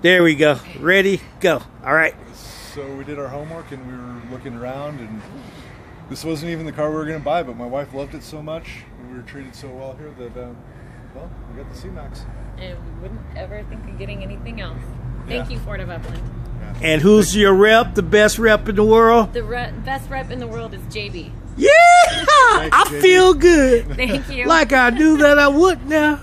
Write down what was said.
There we go. Ready, go. All right. So we did our homework and we were looking around and this wasn't even the car we were going to buy, but my wife loved it so much and we were treated so well here that, um, well, we got the C-Max. And we wouldn't ever think of getting anything else. Thank Yeah. you, Ford of Upland. And who's your rep? The best rep in the world? The re- best rep in the world is JB. Yeah! I JB. feel good. Thank you. Like I knew that I would now.